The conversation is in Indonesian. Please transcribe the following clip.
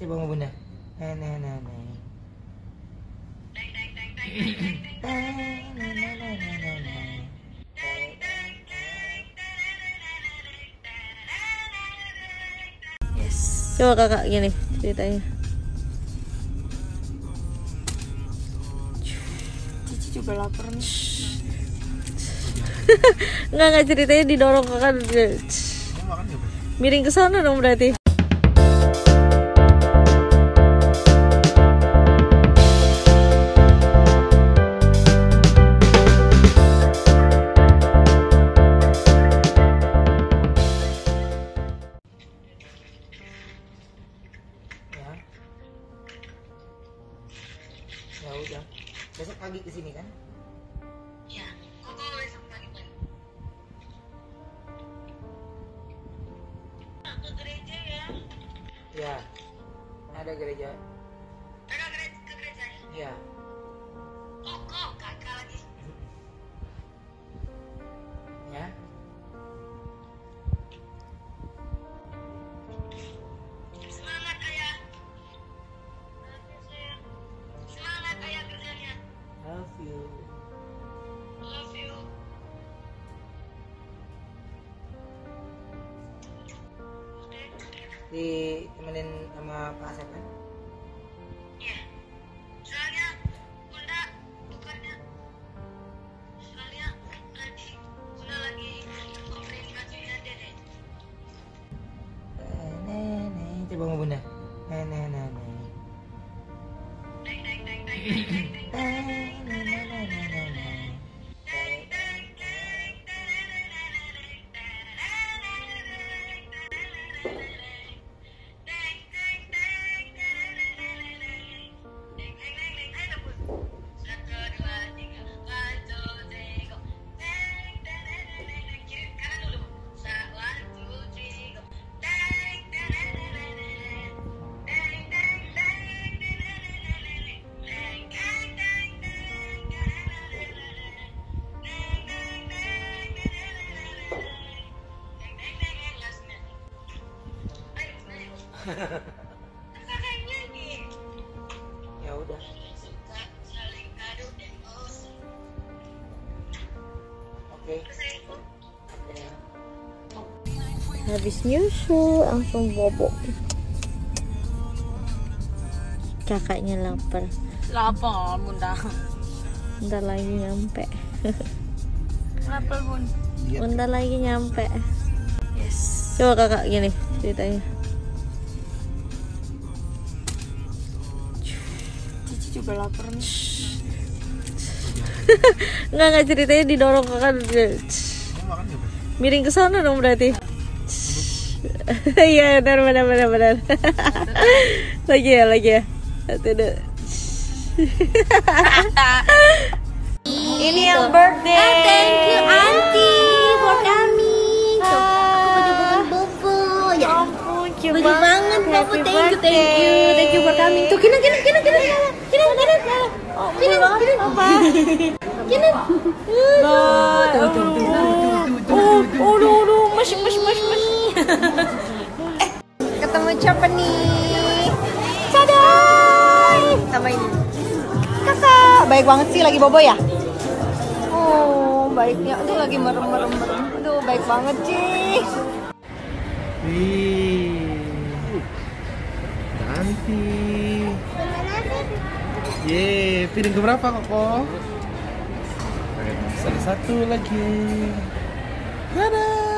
coba nah, nah, nah. Coba kakak gini ceritanya. Cici juga lapar nih. Enggak enggak ceritanya didorong kakak. Miring ke sana dong berarti. Ya udah. Besok pagi ke sini kan? Ya, koko besok pagi pagi. Ke gereja ya. Ya. Ada gereja. Kakak gereja ke gereja. Ya. Koko Ditemenin sama Pak Asep kan? Iya. Soalnya Bunda bukannya soalnya lagi Bunda lagi komplain. Nah, nah, nah. Coba mau bunda. Nah, nah, nah, nah. Deng deng deng deng deng deng deng. Nah, Ya udah. Oke. Ya. Habis nyusu langsung bobo. Kakaknya lapar. Lapar bunda Bentar lagi nyampe. Lapar bun Bentar lagi nyampe. Yes Coba kakak gini ceritanya. Juga lapar nih Enggak enggak ceritanya didorong kakak. Miring ke sana dong berarti. Iya benar benar benar benar. lagi ya lagi ya. Satu dua. Ini yang birthday. Thank you auntie for coming. So, aku baju banget bobo ya. ampun, cute Baju banget bobo. Thank you, thank you, thank you for coming. Tuh kina kina kina kina Ketemu siapa nih? Sama ini. Kakak, baik banget sih lagi bobo ya? Oh, baiknya. Aduh, lagi merem-merem. Aduh, baik banget sih. Wih. Cantik. Ye, piring keberapa koko? Salah satu lagi. Dadah.